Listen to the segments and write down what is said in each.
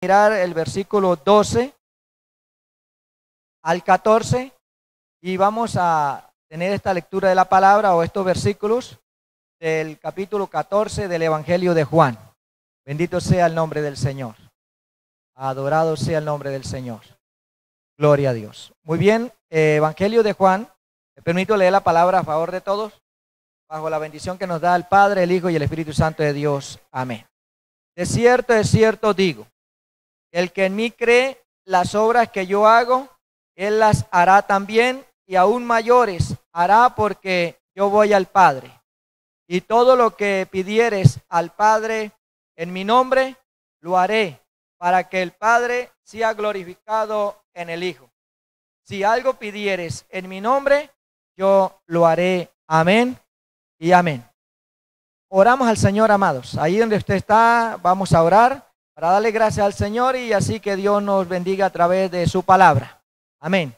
mirar el versículo 12 al 14 y vamos a tener esta lectura de la palabra o estos versículos del capítulo 14 del Evangelio de Juan. Bendito sea el nombre del Señor. Adorado sea el nombre del Señor. Gloria a Dios. Muy bien, eh, Evangelio de Juan. Me permito leer la palabra a favor de todos, bajo la bendición que nos da el Padre, el Hijo y el Espíritu Santo de Dios. Amén. De cierto, de cierto digo, el que en mí cree, las obras que yo hago, él las hará también y aún mayores hará porque yo voy al Padre. Y todo lo que pidieres al Padre en mi nombre, lo haré para que el Padre sea glorificado en el Hijo. Si algo pidieres en mi nombre, yo lo haré. Amén y amén. Oramos al Señor, amados. Ahí donde usted está, vamos a orar para darle gracias al Señor y así que Dios nos bendiga a través de su palabra. Amén.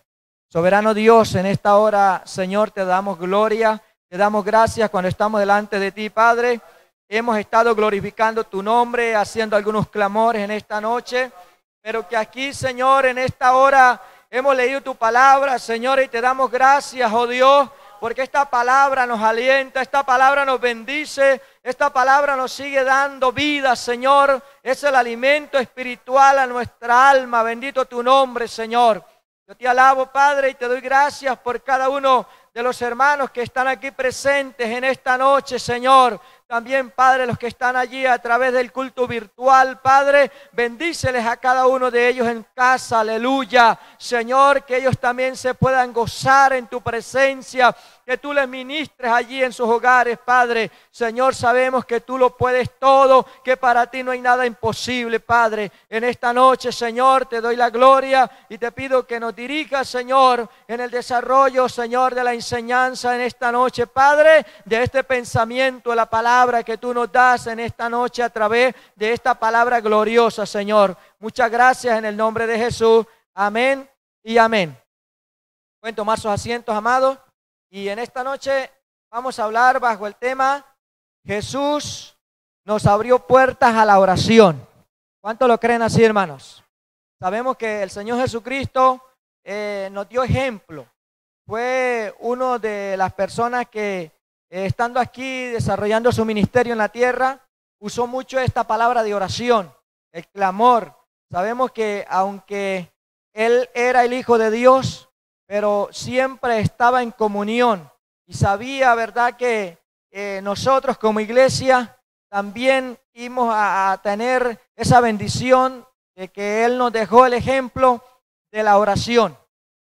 Soberano Dios, en esta hora, Señor, te damos gloria, te damos gracias cuando estamos delante de ti, Padre. Hemos estado glorificando tu nombre, haciendo algunos clamores en esta noche, pero que aquí, Señor, en esta hora hemos leído tu palabra, Señor, y te damos gracias, oh Dios, porque esta palabra nos alienta, esta palabra nos bendice, esta palabra nos sigue dando vida, Señor. Es el alimento espiritual a nuestra alma. Bendito tu nombre, Señor. Yo te alabo, Padre, y te doy gracias por cada uno de los hermanos que están aquí presentes en esta noche, Señor. También, Padre, los que están allí a través del culto virtual, Padre, bendíceles a cada uno de ellos en casa, aleluya. Señor, que ellos también se puedan gozar en tu presencia, que tú les ministres allí en sus hogares, Padre. Señor, sabemos que tú lo puedes todo, que para ti no hay nada imposible, Padre. En esta noche, Señor, te doy la gloria y te pido que nos dirijas, Señor, en el desarrollo, Señor, de la enseñanza en esta noche, Padre, de este pensamiento, la palabra que tú nos das en esta noche a través de esta palabra gloriosa, Señor. Muchas gracias en el nombre de Jesús. Amén y amén. Pueden tomar sus asientos, amados. Y en esta noche vamos a hablar bajo el tema Jesús nos abrió puertas a la oración. ¿Cuánto lo creen así, hermanos? Sabemos que el Señor Jesucristo eh, nos dio ejemplo. Fue uno de las personas que, eh, estando aquí desarrollando su ministerio en la tierra, usó mucho esta palabra de oración, el clamor. Sabemos que aunque Él era el Hijo de Dios, pero siempre estaba en comunión y sabía, ¿verdad?, que eh, nosotros como iglesia también íbamos a, tener esa bendición de que Él nos dejó el ejemplo de la oración.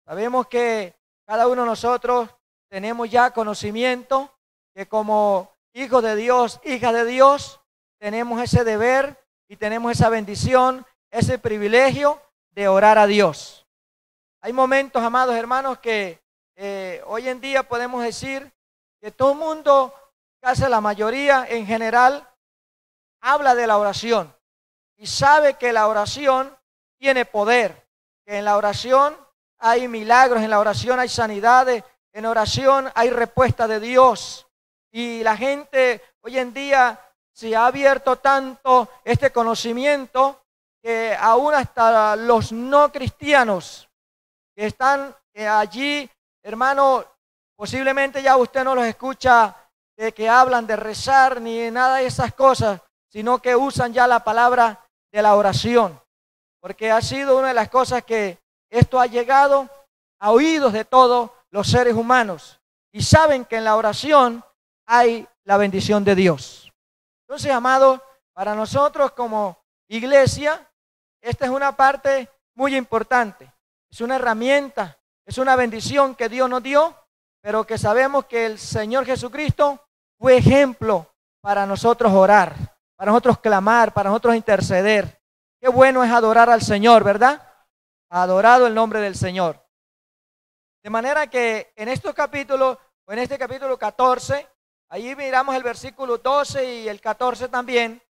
Sabemos que cada uno de nosotros tenemos ya conocimiento que como hijos de Dios, hijas de Dios, tenemos ese deber y tenemos esa bendición, ese privilegio de orar a Dios. Hay momentos, amados hermanos, que eh, hoy en día podemos decir que todo el mundo, casi la mayoría en general, habla de la oración y sabe que la oración tiene poder, que en la oración hay milagros, en la oración hay sanidades, en oración hay respuesta de Dios. Y la gente hoy en día se ha abierto tanto este conocimiento que aún hasta los no cristianos están eh, allí, hermano, posiblemente ya usted no los escucha de que hablan de rezar ni de nada de esas cosas, sino que usan ya la palabra de la oración, porque ha sido una de las cosas que esto ha llegado a oídos de todos los seres humanos y saben que en la oración hay la bendición de Dios. Entonces, amado, para nosotros como iglesia, esta es una parte muy importante. Es una herramienta, es una bendición que Dios nos dio, pero que sabemos que el Señor Jesucristo fue ejemplo para nosotros orar, para nosotros clamar, para nosotros interceder. Qué bueno es adorar al Señor, ¿verdad? Adorado el nombre del Señor. De manera que en estos capítulos, o en este capítulo 14, ahí miramos el versículo 12 y el 14 también,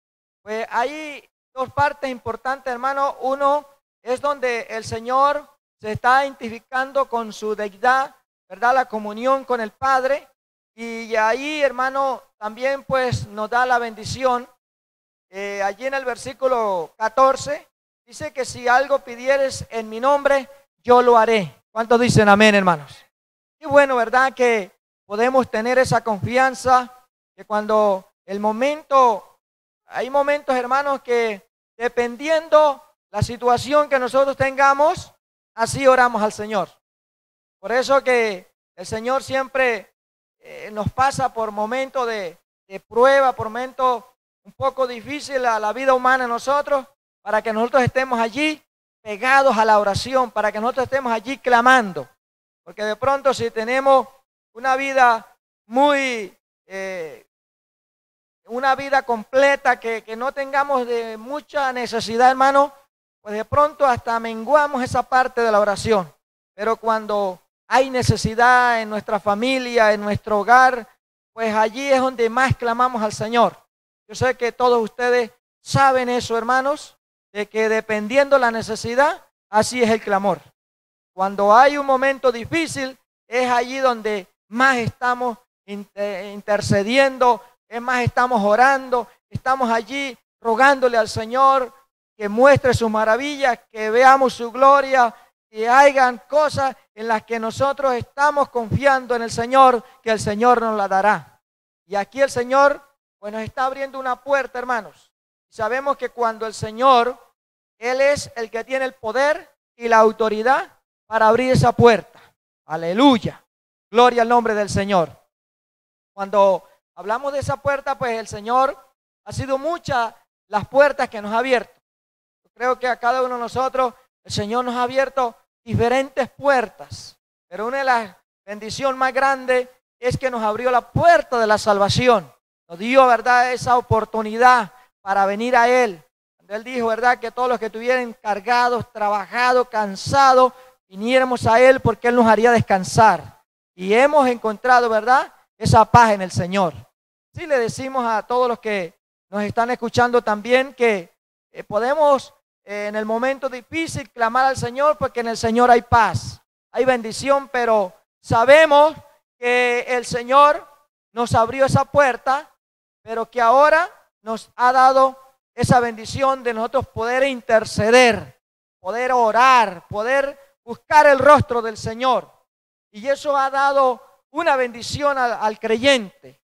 pues hay dos partes importantes, hermano. Uno es donde el Señor se está identificando con su deidad, ¿verdad? La comunión con el Padre. Y ahí, hermano, también pues nos da la bendición. Eh, allí en el versículo 14 Dice que si algo pidieres en mi nombre, yo lo haré. ¿Cuántos dicen amén, hermanos? Qué bueno, ¿verdad? Que podemos tener esa confianza, que cuando el momento, hay momentos, hermanos, que dependiendo la situación que nosotros tengamos, así oramos al Señor. Por eso que el Señor siempre eh, nos pasa por momentos de, prueba, por momentos un poco difíciles a la vida humana nosotros, para que nosotros estemos allí pegados a la oración, para que nosotros estemos allí clamando. Porque de pronto si tenemos una vida muy, eh, una vida completa, que, que no tengamos de mucha necesidad, hermano, pues de pronto hasta menguamos esa parte de la oración. Pero cuando hay necesidad en nuestra familia, en nuestro hogar, pues allí es donde más clamamos al Señor. Yo sé que todos ustedes saben eso, hermanos, de que dependiendo la necesidad, así es el clamor. Cuando hay un momento difícil, es allí donde más estamos intercediendo, es más estamos orando, estamos allí rogándole al Señor que muestre sus maravillas, que veamos su gloria, que hagan cosas en las que nosotros estamos confiando en el Señor, que el Señor nos la dará. Y aquí el Señor, pues nos está abriendo una puerta, hermanos. Sabemos que cuando el Señor, Él es el que tiene el poder y la autoridad para abrir esa puerta. Aleluya. Gloria al nombre del Señor. Cuando hablamos de esa puerta, pues el Señor ha sido muchas las puertas que nos ha abierto. Creo que a cada uno de nosotros el Señor nos ha abierto diferentes puertas, pero una de las bendiciones más grandes es que nos abrió la puerta de la salvación. Nos dio, ¿verdad?, esa oportunidad para venir a Él. Él dijo, ¿verdad? Que todos los que estuvieran cargados, trabajados, cansados, viniéramos a Él porque Él nos haría descansar. Y hemos encontrado, ¿verdad? Esa paz en el Señor. Sí le decimos a todos los que nos están escuchando también que eh, podemos en el momento difícil clamar al Señor porque en el Señor hay paz, hay bendición, pero sabemos que el Señor nos abrió esa puerta, pero que ahora nos ha dado esa bendición de nosotros poder interceder, poder orar, poder buscar el rostro del Señor. Y eso ha dado una bendición al, creyente.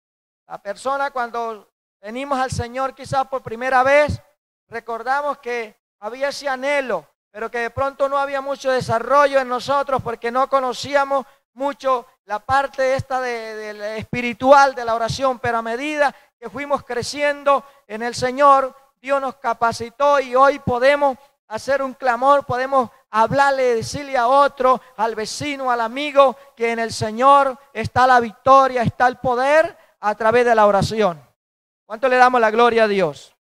La persona cuando venimos al Señor quizás por primera vez, recordamos que había ese anhelo, pero que de pronto no había mucho desarrollo en nosotros porque no conocíamos mucho la parte esta de, espiritual de la oración, pero a medida que fuimos creciendo en el Señor, Dios nos capacitó y hoy podemos hacer un clamor, podemos hablarle, decirle a otro, al vecino, al amigo, que en el Señor está la victoria, está el poder a través de la oración. ¿Cuánto le damos la gloria a Dios?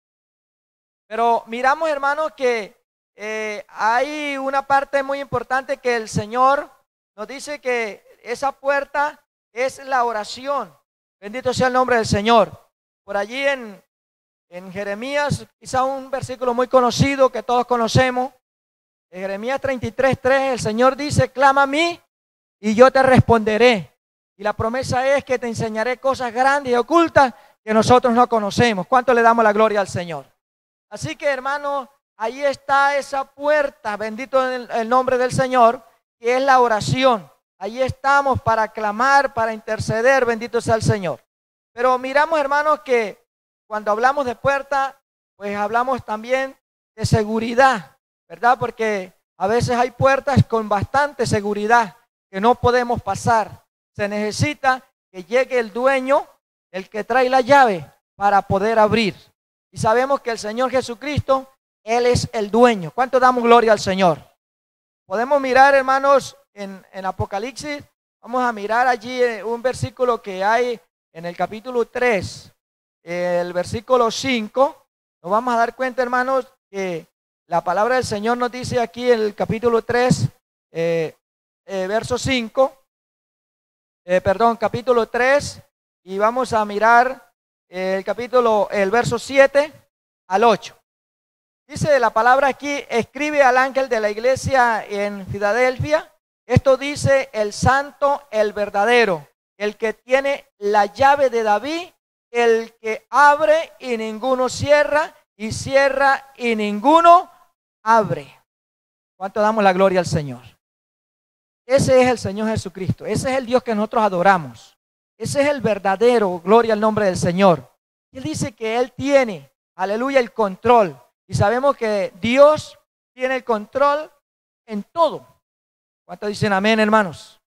Pero miramos, hermanos, que eh, hay una parte muy importante que el Señor nos dice que esa puerta es la oración. Bendito sea el nombre del Señor. Por allí en, en Jeremías, quizá un versículo muy conocido que todos conocemos. En Jeremías 33, 3, el Señor dice, clama a mí y yo te responderé. Y la promesa es que te enseñaré cosas grandes y ocultas que nosotros no conocemos. ¿Cuánto le damos la gloria al Señor? Así que hermano, ahí está esa puerta, bendito en el nombre del Señor, que es la oración. Ahí estamos para clamar, para interceder, bendito sea el Señor. Pero miramos, hermanos, que cuando hablamos de puerta, pues hablamos también de seguridad, ¿verdad? Porque a veces hay puertas con bastante seguridad que no podemos pasar. Se necesita que llegue el dueño, el que trae la llave, para poder abrir. Y sabemos que el Señor Jesucristo, Él es el dueño. ¿Cuánto damos gloria al Señor? Podemos mirar, hermanos, en, Apocalipsis, vamos a mirar allí eh, un versículo que hay en el capítulo 3, el versículo 5, nos vamos a dar cuenta, hermanos, que la palabra del Señor nos dice aquí en el capítulo 3, eh, eh, verso 5, eh, perdón, capítulo 3, y vamos a mirar el capítulo, el verso 7 al 8. Dice la palabra aquí, escribe al ángel de la iglesia en Filadelfia, esto dice el santo, el verdadero el que tiene la llave de David, el que abre y ninguno cierra, y cierra y ninguno abre. ¿Cuánto damos la gloria al Señor? Ese es el Señor Jesucristo. Ese es el Dios que nosotros adoramos. Ese es el verdadero, gloria al nombre del Señor. Él dice que Él tiene, aleluya, el control. Y sabemos que Dios tiene el control en todo. ¿Cuántos dicen amén, hermanos?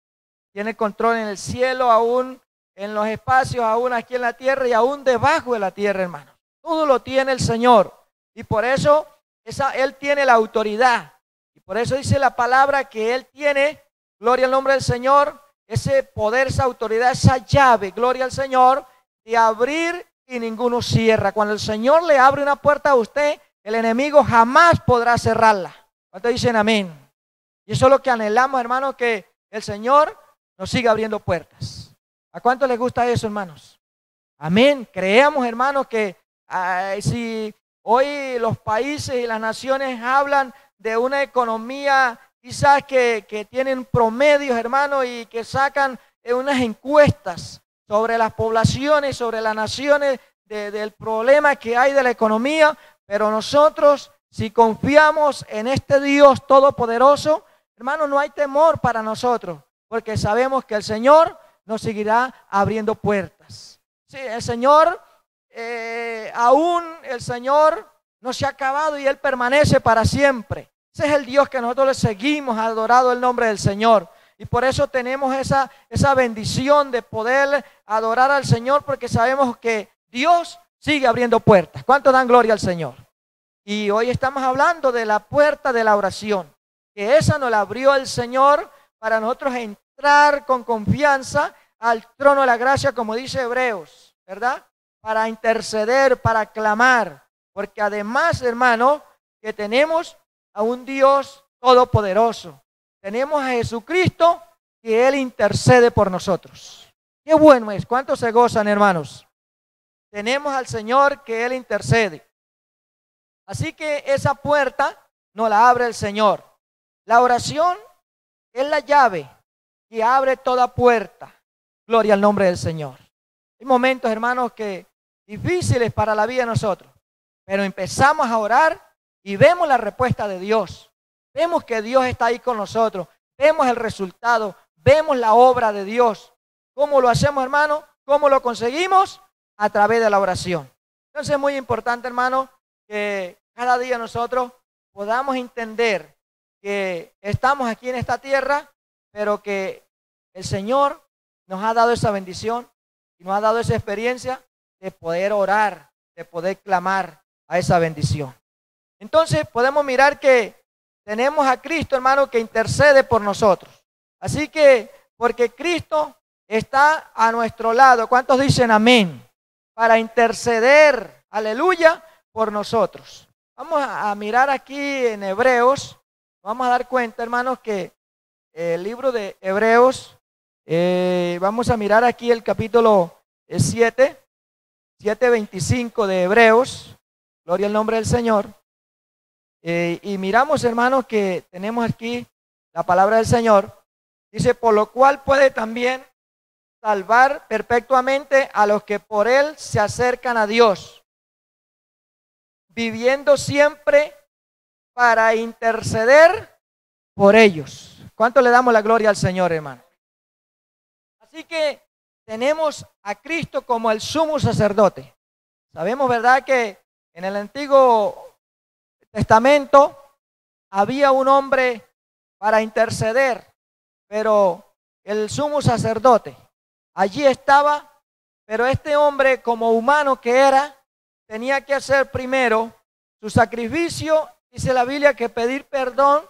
Tiene control en el cielo, aún en los espacios, aún aquí en la tierra y aún debajo de la tierra, hermanos. Todo lo tiene el Señor. Y por eso esa, Él tiene la autoridad. Y por eso dice la palabra que Él tiene, gloria al nombre del Señor, ese poder, esa autoridad, esa llave, gloria al Señor, de abrir y ninguno cierra. Cuando el Señor le abre una puerta a usted, el enemigo jamás podrá cerrarla. ¿Cuántos dicen amén? Y eso es lo que anhelamos, hermanos, que el Señor nos siga abriendo puertas. ¿A cuánto les gusta eso, hermanos? Amén. Creemos, hermanos, que si hoy los países y las naciones hablan de una economía quizás que, que tienen promedios, hermanos, y que sacan unas encuestas sobre las poblaciones, sobre las naciones, del problema que hay de la economía, pero nosotros, si confiamos en este Dios todopoderoso, hermano, no hay temor para nosotros, porque sabemos que el Señor nos seguirá abriendo puertas. Sí, el Señor, eh, aún el Señor no se ha acabado y Él permanece para siempre. Ese es el Dios que nosotros le seguimos, adorado el nombre del Señor. Y por eso tenemos esa, esa bendición de poder adorar al Señor porque sabemos que Dios sigue abriendo puertas. ¿Cuánto dan gloria al Señor? Y hoy estamos hablando de la puerta de la oración, que esa nos la abrió el Señor para nosotros entrar con confianza al trono de la gracia, como dice Hebreos, ¿verdad? Para interceder, para clamar, porque además, hermano, que tenemos a un Dios todopoderoso, tenemos a Jesucristo que Él intercede por nosotros. Qué bueno es. ¿Cuántos se gozan, hermanos? Tenemos al Señor que Él intercede. Así que esa puerta no la abre el Señor. La oración es la llave que abre toda puerta. Gloria al nombre del Señor. Hay momentos, hermanos, que difíciles para la vida de nosotros, pero empezamos a orar y vemos la respuesta de Dios. Vemos que Dios está ahí con nosotros. Vemos el resultado. Vemos la obra de Dios. ¿Cómo lo hacemos, hermano? ¿Cómo lo conseguimos? A través de la oración. Entonces es muy importante, hermano, que cada día nosotros podamos entender que estamos aquí en esta tierra, pero que el Señor nos ha dado esa bendición y nos ha dado esa experiencia de poder orar, de poder clamar a esa bendición. Entonces podemos mirar que tenemos a Cristo, hermano, que intercede por nosotros. Así que, porque Cristo está a nuestro lado. ¿Cuántos dicen amén? Para interceder, aleluya, por nosotros. Vamos a mirar aquí en Hebreos. Vamos a dar cuenta, hermanos, que el libro de Hebreos, eh, vamos a mirar aquí el capítulo 7, 7.25 de Hebreos. Gloria al nombre del Señor. Eh, y miramos, hermanos, que tenemos aquí la palabra del Señor. Dice, por lo cual puede también salvar perpetuamente a los que por él se acercan a Dios, viviendo siempre para interceder por ellos. ¿Cuánto le damos la gloria al Señor, hermano? Así que tenemos a Cristo como el sumo sacerdote. Sabemos, ¿verdad?, que en el antiguo Testamento había un hombre para interceder, pero el sumo sacerdote allí estaba, pero este hombre como humano que era, tenía que hacer primero su sacrificio, dice la Biblia, que pedir perdón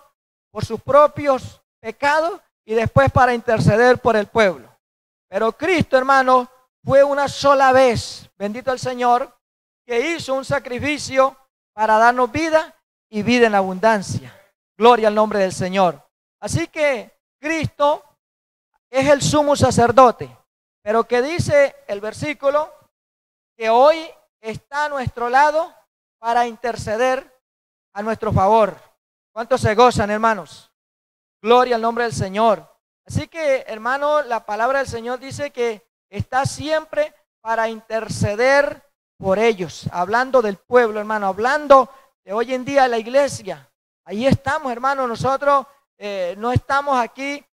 por sus propios pecados y después para interceder por el pueblo. Pero Cristo, hermano, fue una sola vez, bendito el Señor, que hizo un sacrificio para darnos vida y vida en abundancia. Gloria al nombre del Señor. Así que Cristo es el sumo sacerdote, pero que dice el versículo que hoy está a nuestro lado para interceder a nuestro favor. ¿Cuántos se gozan, hermanos? Gloria al nombre del Señor. Así que, hermano, la palabra del Señor dice que está siempre para interceder por ellos, hablando del pueblo, hermano, hablando de hoy en día la iglesia, Ahí estamos, hermanos. Nosotros eh, no estamos aquí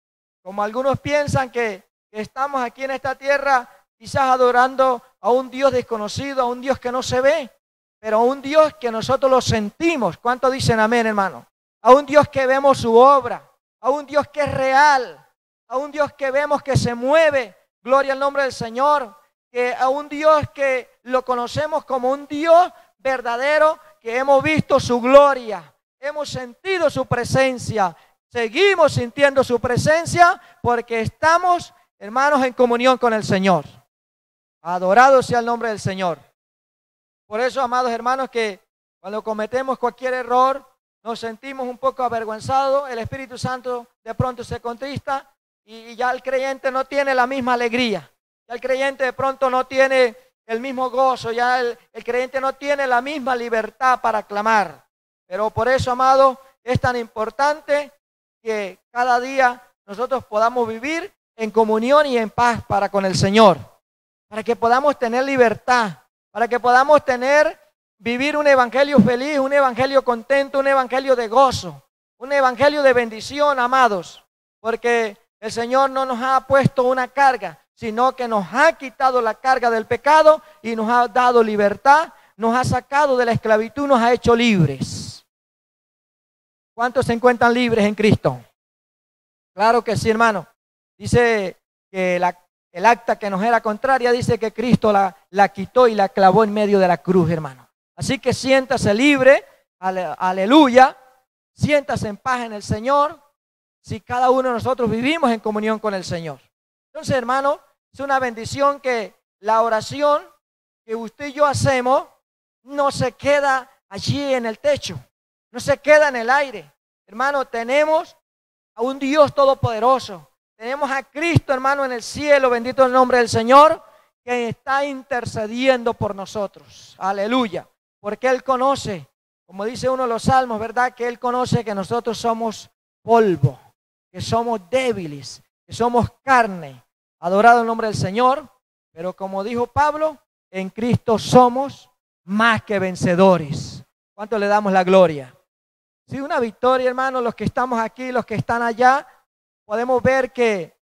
como algunos piensan que, que estamos aquí en esta tierra quizás adorando a un Dios desconocido, a un Dios que no se ve, pero a un Dios que nosotros lo sentimos. ¿Cuánto dicen amén, hermano? A un Dios que vemos su obra, a un Dios que es real, a un Dios que vemos que se mueve. Gloria al nombre del Señor. Que a un Dios que lo conocemos como un Dios verdadero, que hemos visto su gloria, hemos sentido su presencia, seguimos sintiendo su presencia porque estamos, hermanos, en comunión con el Señor. Adorado sea el nombre del Señor. Por eso, amados hermanos, que cuando cometemos cualquier error, nos sentimos un poco avergonzados, el Espíritu Santo de pronto se contrista y ya el creyente no tiene la misma alegría. Ya el creyente de pronto no tiene el mismo gozo, ya el, creyente no tiene la misma libertad para clamar. Pero por eso, amado, es tan importante que cada día nosotros podamos vivir en comunión y en paz para con el Señor, para que podamos tener libertad, para que podamos tener, vivir un evangelio feliz, un evangelio contento, un evangelio de gozo, un evangelio de bendición, amados, porque el Señor no nos ha puesto una carga, sino que nos ha quitado la carga del pecado y nos ha dado libertad, nos ha sacado de la esclavitud, nos ha hecho libres. ¿Cuántos se encuentran libres en Cristo? Claro que sí, hermano. Dice que el acta que nos era contraria dice que Cristo la, la quitó y la clavó en medio de la cruz, hermano. Así que siéntase libre, aleluya, siéntase en paz en el Señor, si cada uno de nosotros vivimos en comunión con el Señor. Entonces, hermano, es una bendición que la oración que usted y yo hacemos no se queda allí en el techo, no se queda en el aire. Hermano, tenemos a un Dios todopoderoso. Tenemos a Cristo, hermano, en el cielo, bendito el nombre del Señor, que está intercediendo por nosotros. Aleluya. Porque Él conoce, como dice uno de los salmos, ¿verdad? Que Él conoce que nosotros somos polvo, que somos débiles, que somos carne, adorado el nombre del Señor, pero como dijo Pablo, en Cristo somos más que vencedores. ¿Cuánto le damos la gloria? Sí, una victoria, hermano, los que estamos aquí, los que están allá, podemos ver que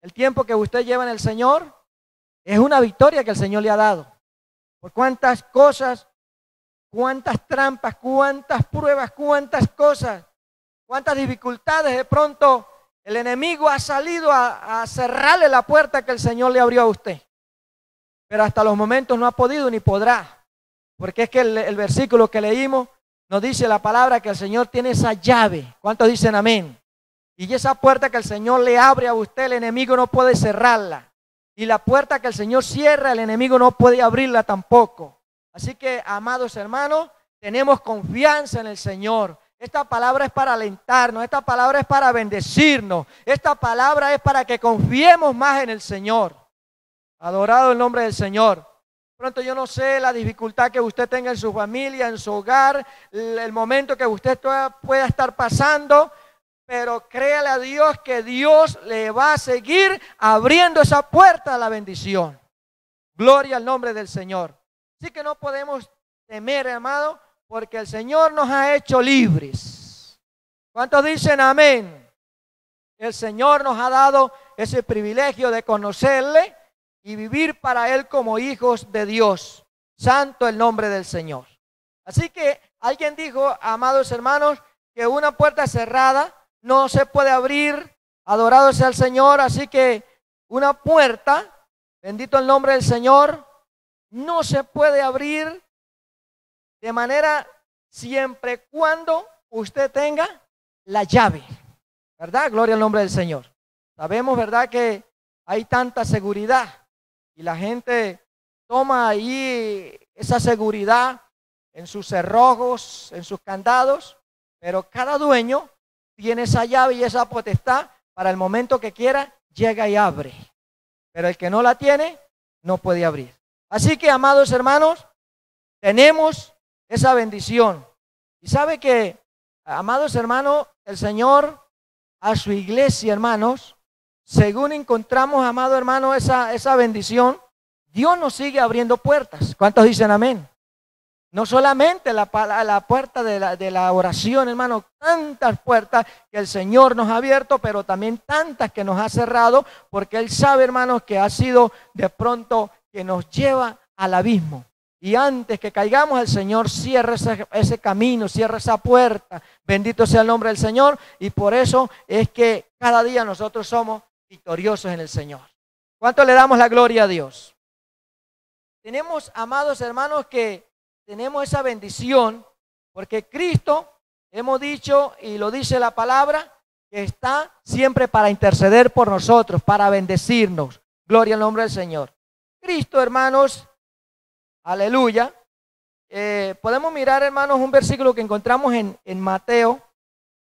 el tiempo que usted lleva en el Señor es una victoria que el Señor le ha dado. Por cuántas cosas, cuántas trampas, cuántas pruebas, cuántas cosas, cuántas dificultades de pronto el enemigo ha salido a, cerrarle la puerta que el Señor le abrió a usted. Pero hasta los momentos no ha podido ni podrá. Porque es que el, versículo que leímos nos dice la palabra que el Señor tiene esa llave. ¿Cuántos dicen amén? Y esa puerta que el Señor le abre a usted, el enemigo no puede cerrarla. Y la puerta que el Señor cierra, el enemigo no puede abrirla tampoco. Así que, amados hermanos, tenemos confianza en el Señor. Esta palabra es para alentarnos, esta palabra es para bendecirnos, esta palabra es para que confiemos más en el Señor. Adorado el nombre del Señor. Pronto yo no sé la dificultad que usted tenga en su familia, en su hogar, el momento que usted pueda estar pasando, pero créale a Dios que Dios le va a seguir abriendo esa puerta a la bendición. Gloria al nombre del Señor. Así que no podemos temer, amado, porque el Señor nos ha hecho libres. ¿Cuántos dicen amén? El Señor nos ha dado ese privilegio de conocerle y vivir para Él como hijos de Dios. Santo el nombre del Señor. Así que alguien dijo, amados hermanos, que una puerta cerrada no se puede abrir. Adorado sea el Señor. Así que una puerta, bendito el nombre del Señor, no se puede abrir de manera siempre cuando usted tenga la llave. ¿Verdad? Gloria al nombre del Señor. Sabemos, ¿verdad? Que hay tanta seguridad y la gente toma ahí esa seguridad en sus cerrojos, en sus candados, pero cada dueño tiene esa llave y esa potestad para el momento que quiera, llega y abre. Pero el que no la tiene, no puede abrir. Así que, amados hermanos, tenemos esa bendición. Y sabe que, amados hermanos, el Señor a su iglesia, hermanos, según encontramos, amado hermano, esa, esa bendición, Dios nos sigue abriendo puertas. ¿Cuántos dicen amén? No solamente la, la puerta de la, de la, oración, hermano, tantas puertas que el Señor nos ha abierto, pero también tantas que nos ha cerrado, porque Él sabe, hermanos, que ha sido de pronto que nos lleva al abismo. Y antes que caigamos, el Señor cierra ese, camino, cierra esa puerta. Bendito sea el nombre del Señor. Y por eso es que cada día nosotros somos victoriosos en el Señor. ¿Cuánto le damos la gloria a Dios? Tenemos, amados hermanos, que tenemos esa bendición porque Cristo, hemos dicho y lo dice la palabra, que está siempre para interceder por nosotros, para bendecirnos. Gloria al nombre del Señor. Cristo, hermanos, aleluya. Eh, podemos mirar, hermanos, un versículo que encontramos en, en Mateo,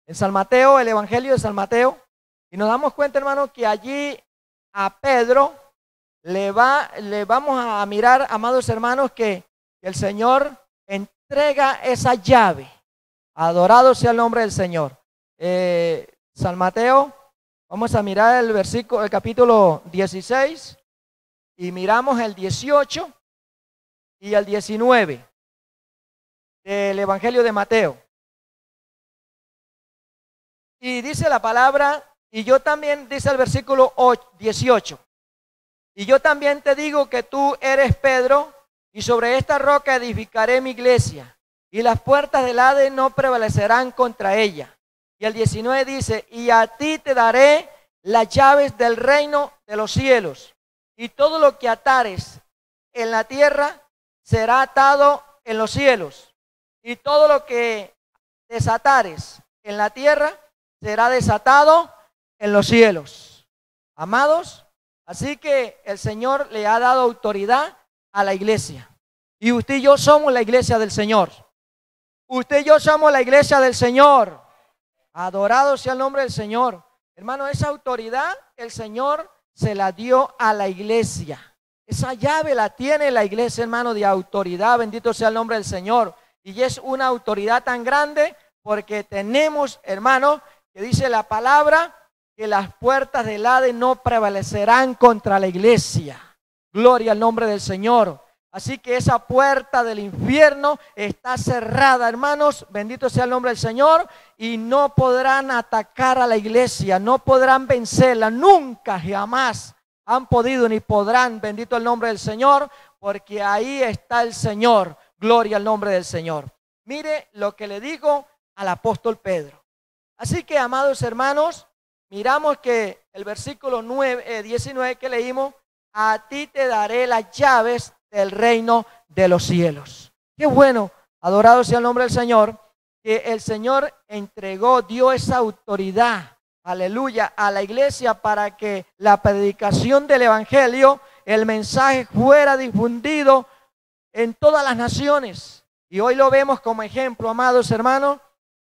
en San Mateo, el Evangelio de San Mateo, y nos damos cuenta, hermanos, que allí a Pedro le, va, le vamos a mirar, amados hermanos, que el Señor entrega esa llave. Adorado sea el nombre del Señor. Eh, San Mateo, vamos a mirar el versículo, el capítulo 16 y miramos el 18 y el 19 del Evangelio de Mateo. Y dice la palabra, y yo también, dice el versículo 18, y yo también te digo que tú eres Pedro, y sobre esta roca edificaré mi iglesia, y las puertas del Hades no prevalecerán contra ella. Y el 19 dice, y a ti te daré las llaves del reino de los cielos, y todo lo que atares en la tierra será atado en los cielos, y todo lo que desatares en la tierra será desatado en los cielos. Amados, así que el Señor le ha dado autoridad a la iglesia. Y usted y yo somos la iglesia del Señor. Usted y yo somos la iglesia del Señor. Adorado sea el nombre del Señor. Hermano, esa autoridad el Señor se la dio a la iglesia. Esa llave la tiene la iglesia, hermano, de autoridad. Bendito sea el nombre del Señor. Y es una autoridad tan grande porque tenemos, hermano, que dice la palabra, que las puertas del Hades no prevalecerán contra la iglesia. Gloria al nombre del Señor. Así que esa puerta del infierno está cerrada, hermanos. Bendito sea el nombre del Señor. Y no podrán atacar a la iglesia, no podrán vencerla. Nunca, jamás han podido ni podrán. Bendito el nombre del Señor, porque ahí está el Señor. Gloria al nombre del Señor. Mire lo que le digo al apóstol Pedro. Así que, amados hermanos, miramos que el versículo 9, 19 eh, que leímos a ti te daré las llaves del reino de los cielos. Qué bueno, adorado sea el nombre del Señor, que el Señor entregó, dio esa autoridad, aleluya, a la iglesia para que la predicación del Evangelio, el mensaje fuera difundido en todas las naciones. Y hoy lo vemos como ejemplo, amados hermanos,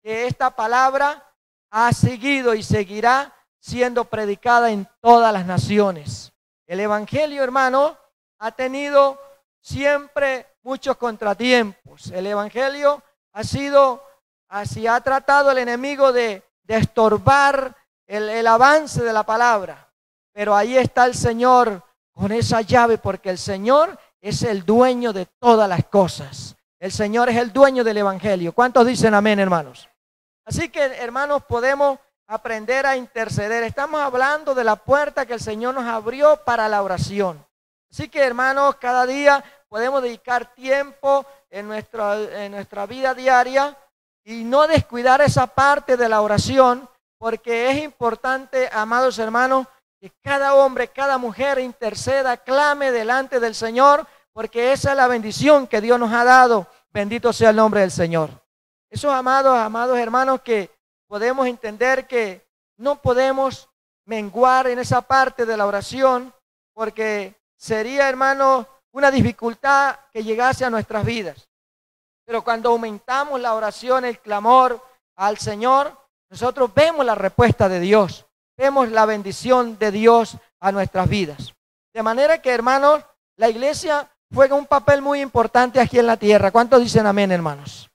que esta palabra ha seguido y seguirá siendo predicada en todas las naciones. El Evangelio, hermano, ha tenido siempre muchos contratiempos. El Evangelio ha sido, así ha tratado el enemigo de, estorbar el, el avance de la palabra. Pero ahí está el Señor con esa llave, porque el Señor es el dueño de todas las cosas. El Señor es el dueño del Evangelio. ¿Cuántos dicen amén, hermanos? Así que, hermanos, podemos aprender a interceder. Estamos hablando de la puerta que el Señor nos abrió para la oración. Así que hermanos, cada día podemos dedicar tiempo en nuestra, en nuestra vida diaria y no descuidar esa parte de la oración, porque es importante, amados hermanos, que cada hombre, cada mujer interceda, clame delante del Señor, porque esa es la bendición que Dios nos ha dado. Bendito sea el nombre del Señor. Esos amados, amados hermanos que podemos entender que no podemos menguar en esa parte de la oración porque sería, hermano, una dificultad que llegase a nuestras vidas. Pero cuando aumentamos la oración, el clamor al Señor, nosotros vemos la respuesta de Dios, vemos la bendición de Dios a nuestras vidas. De manera que, hermanos, la iglesia juega un papel muy importante aquí en la tierra. ¿Cuántos dicen amén, hermanos?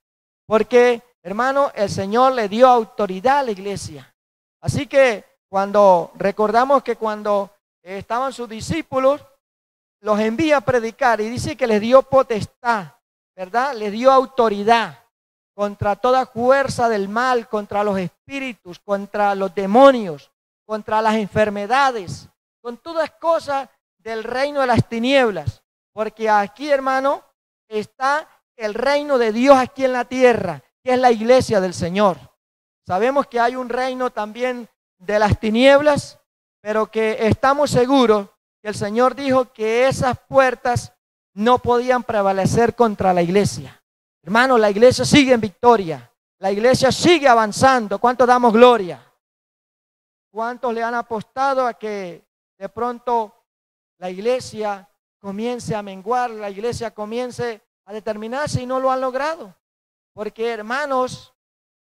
Porque Hermano, el Señor le dio autoridad a la iglesia. Así que cuando recordamos que cuando estaban sus discípulos, los envía a predicar y dice que les dio potestad ¿verdad? Le dio autoridad contra toda fuerza del mal, contra los espíritus, contra los demonios, contra las enfermedades, con todas cosas del reino de las tinieblas. Porque aquí, hermano, está el reino de Dios aquí en la tierra, que es la iglesia del Señor. Sabemos que hay un reino también de las tinieblas, pero que estamos seguros que el Señor dijo que esas puertas no podían prevalecer contra la iglesia. Hermano, la iglesia sigue en victoria. La iglesia sigue avanzando. ¿Cuánto damos gloria? ¿Cuántos le han apostado a que de pronto la iglesia comience a menguar, la iglesia comience a determinarse y no lo han logrado? Porque hermanos,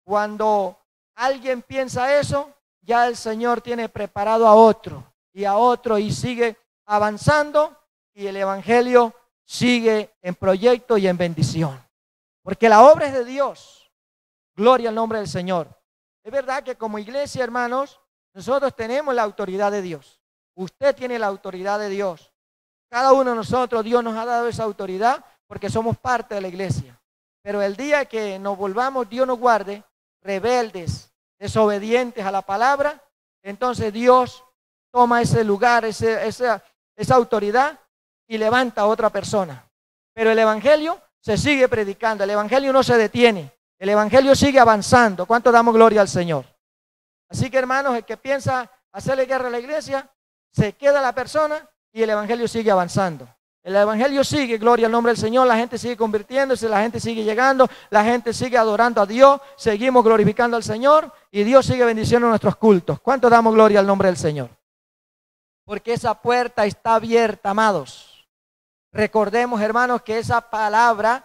cuando alguien piensa eso, ya el Señor tiene preparado a otro y a otro y sigue avanzando y el Evangelio sigue en proyecto y en bendición. Porque la obra es de Dios. Gloria al nombre del Señor. Es verdad que como iglesia, hermanos, nosotros tenemos la autoridad de Dios. Usted tiene la autoridad de Dios. Cada uno de nosotros, Dios nos ha dado esa autoridad porque somos parte de la iglesia. Pero el día que nos volvamos, Dios nos guarde, rebeldes, desobedientes a la palabra, entonces Dios toma ese lugar, esa, esa autoridad y levanta a otra persona. Pero el Evangelio se sigue predicando, el Evangelio no se detiene, el Evangelio sigue avanzando. ¿Cuánto damos gloria al Señor? Así que hermanos, el que piensa hacerle guerra a la iglesia, se queda la persona y el Evangelio sigue avanzando. El Evangelio sigue, gloria al nombre del Señor, la gente sigue convirtiéndose, la gente sigue llegando, la gente sigue adorando a Dios, seguimos glorificando al Señor y Dios sigue bendiciendo nuestros cultos. ¿Cuánto damos gloria al nombre del Señor? Porque esa puerta está abierta, amados. Recordemos, hermanos, que esa palabra,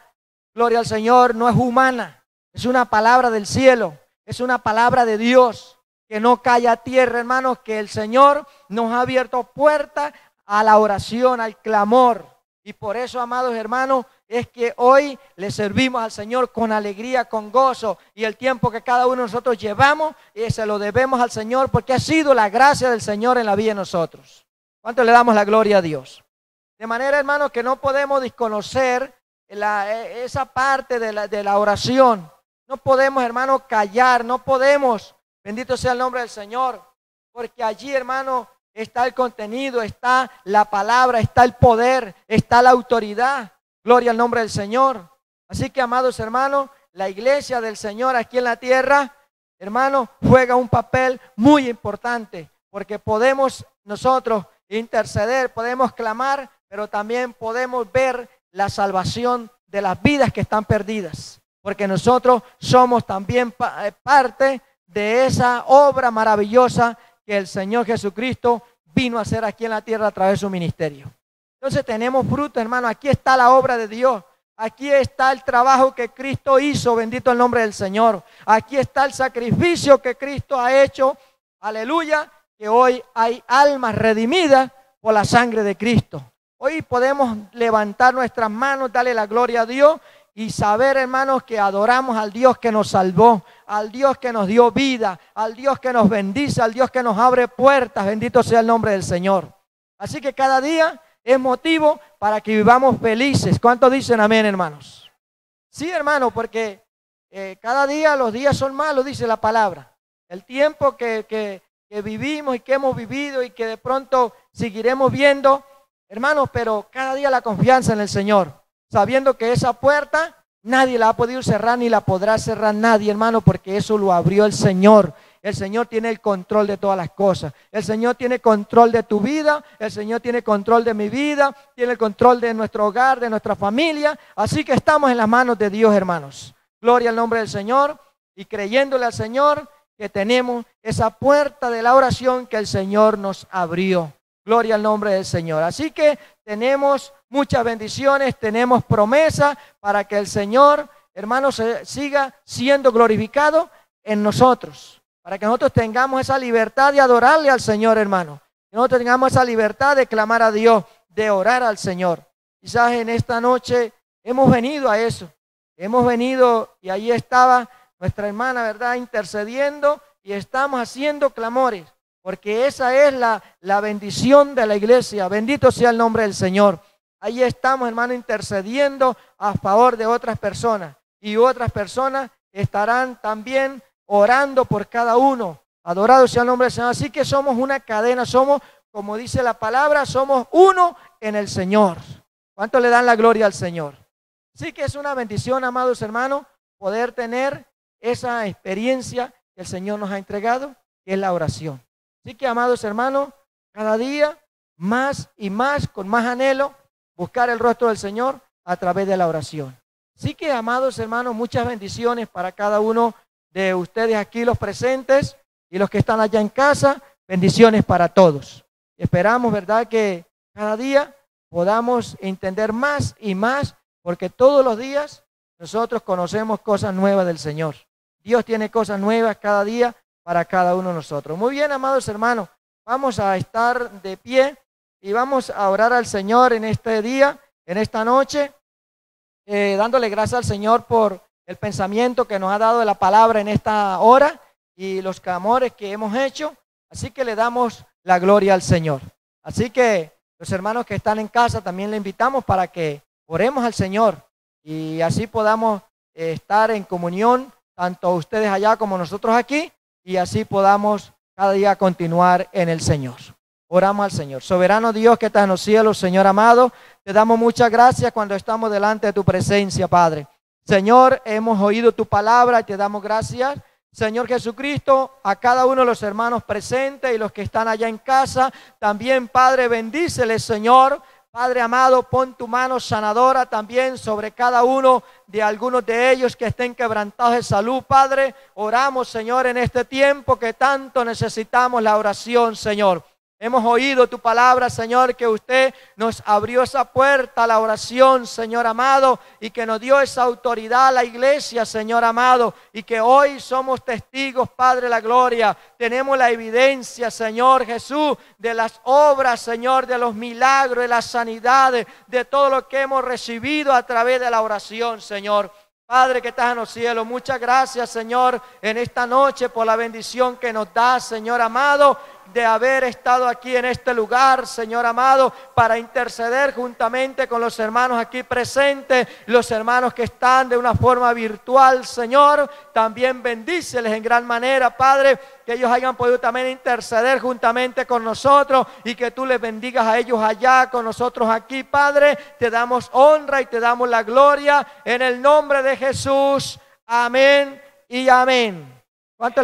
gloria al Señor, no es humana, es una palabra del cielo, es una palabra de Dios que no cae a tierra, hermanos, que el Señor nos ha abierto puerta a la oración, al clamor. Y por eso, amados hermanos, es que hoy le servimos al Señor con alegría, con gozo. Y el tiempo que cada uno de nosotros llevamos, y se lo debemos al Señor porque ha sido la gracia del Señor en la vida de nosotros. ¿Cuánto le damos la gloria a Dios? De manera, hermanos, que no podemos desconocer e, esa parte de la, de la oración. No podemos, hermanos, callar, no podemos, bendito sea el nombre del Señor, porque allí, hermano, está el contenido, está la palabra, está el poder, está la autoridad. Gloria al nombre del Señor. Así que, amados hermanos, la iglesia del Señor aquí en la tierra, hermano, juega un papel muy importante, porque podemos nosotros interceder, podemos clamar, pero también podemos ver la salvación de las vidas que están perdidas, porque nosotros somos también eh, parte de esa obra maravillosa que el Señor Jesucristo vino a hacer aquí en la tierra a través de su ministerio. Entonces tenemos fruto, hermano. Aquí está la obra de Dios. Aquí está el trabajo que Cristo hizo, bendito el nombre del Señor. Aquí está el sacrificio que Cristo ha hecho. Aleluya, que hoy hay almas redimidas por la sangre de Cristo. Hoy podemos levantar nuestras manos, darle la gloria a Dios y saber, hermanos, que adoramos al Dios que nos salvó, al Dios que nos dio vida, al Dios que nos bendice, al Dios que nos abre puertas. Bendito sea el nombre del Señor. Así que cada día es motivo para que vivamos felices. ¿Cuántos dicen amén, hermanos? Sí, hermano, porque eh, cada día los días son malos, dice la palabra. El tiempo que, que, que vivimos y que hemos vivido y que de pronto seguiremos viendo, hermanos, pero cada día la confianza en el Señor sabiendo que esa puerta nadie la ha podido cerrar ni la podrá cerrar nadie, hermano, porque eso lo abrió el Señor. El Señor tiene el control de todas las cosas. El Señor tiene control de tu vida. El Señor tiene control de mi vida. Tiene el control de nuestro hogar, de nuestra familia. Así que estamos en las manos de Dios, hermanos. Gloria al nombre del Señor. Y creyéndole al Señor que tenemos esa puerta de la oración que el Señor nos abrió. Gloria al nombre del Señor. Así que tenemos muchas bendiciones, tenemos promesa para que el Señor, hermanos, siga siendo glorificado en nosotros. Para que nosotros tengamos esa libertad de adorarle al Señor, hermano. Que nosotros tengamos esa libertad de clamar a Dios, de orar al Señor. Quizás en esta noche hemos venido a eso. Hemos venido y ahí estaba nuestra hermana, ¿verdad? Intercediendo y estamos haciendo clamores. Porque esa es la, la bendición de la iglesia. Bendito sea el nombre del Señor. ahí estamos, hermano, intercediendo a favor de otras personas. Y otras personas estarán también orando por cada uno. Adorado sea el nombre del Señor. Así que somos una cadena, somos, como dice la palabra, somos uno en el Señor. ¿Cuánto le dan la gloria al Señor? Así que es una bendición, amados hermanos, poder tener esa experiencia que el Señor nos ha entregado, que es la oración. Así que, amados hermanos, cada día más y más, con más anhelo, buscar el rostro del Señor a través de la oración. Así que, amados hermanos, muchas bendiciones para cada uno de ustedes aquí, los presentes y los que están allá en casa. Bendiciones para todos. Esperamos, ¿verdad?, que cada día podamos entender más y más, porque todos los días nosotros conocemos cosas nuevas del Señor. Dios tiene cosas nuevas cada día para cada uno de nosotros. Muy bien, amados hermanos, vamos a estar de pie y vamos a orar al Señor en este día, en esta noche, eh, dándole gracias al Señor por el pensamiento que nos ha dado de la palabra en esta hora y los clamores que hemos hecho. Así que le damos la gloria al Señor. Así que los hermanos que están en casa también le invitamos para que oremos al Señor y así podamos eh, estar en comunión, tanto ustedes allá como nosotros aquí, y así podamos cada día continuar en el Señor. Oramos al Señor. Soberano Dios que está en los cielos, Señor amado, te damos muchas gracias cuando estamos delante de tu presencia, Padre. Señor, hemos oído tu palabra y te damos gracias. Señor Jesucristo, a cada uno de los hermanos presentes y los que están allá en casa, también Padre, bendíceles, Señor. Padre amado, pon tu mano sanadora también sobre cada uno de algunos de ellos que estén quebrantados de salud, Padre. Oramos, Señor, en este tiempo que tanto necesitamos la oración, Señor. Hemos oído tu palabra, Señor, que usted nos abrió esa puerta a la oración, Señor amado, y que nos dio esa autoridad a la iglesia, Señor amado, y que hoy somos testigos, Padre la gloria. Tenemos la evidencia, Señor Jesús, de las obras, Señor, de los milagros, de las sanidades, de todo lo que hemos recibido a través de la oración, Señor. Padre que estás en los cielos, muchas gracias, Señor, en esta noche por la bendición que nos da, Señor amado de haber estado aquí en este lugar, Señor amado, para interceder juntamente con los hermanos aquí presentes, los hermanos que están de una forma virtual, Señor. También bendíceles en gran manera, Padre, que ellos hayan podido también interceder juntamente con nosotros y que tú les bendigas a ellos allá, con nosotros aquí, Padre. Te damos honra y te damos la gloria en el nombre de Jesús. Amén y amén. ¿Cuánto